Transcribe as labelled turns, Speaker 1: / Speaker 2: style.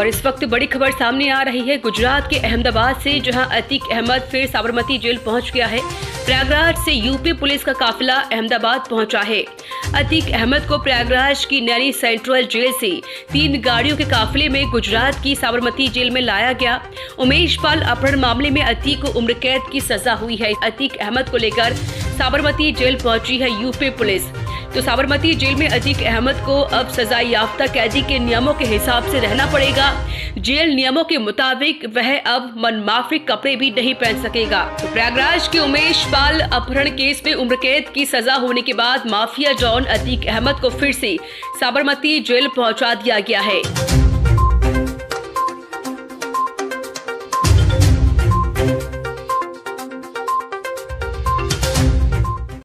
Speaker 1: और इस वक्त बड़ी खबर सामने आ रही है। गुजरात के अहमदाबाद से जहाँ अतीक अहमद फिर साबरमती जेल पहुँच गया है। प्रयागराज से यूपी पुलिस का काफिला अहमदाबाद पहुँचा है। अतीक अहमद को प्रयागराज की नैनी सेंट्रल जेल से तीन गाड़ियों के काफिले में गुजरात की साबरमती जेल में लाया गया। उमेश पाल अपहरण मामले में अतीक को उम्र कैद की सजा हुई है। अतीक अहमद को लेकर साबरमती जेल पहुँची है यूपी पुलिस। तो साबरमती जेल में अजीक अहमद को अब सजा याफ्ता कैदी के नियमों के हिसाब से रहना पड़ेगा। जेल नियमों के मुताबिक वह अब मनमाफिक कपड़े भी नहीं पहन सकेगा। तो प्रयागराज के उमेश पाल अपहरण केस में उम्र कैद की सजा होने के बाद माफिया जॉन अतीक अहमद को फिर से साबरमती जेल पहुँचा दिया गया है।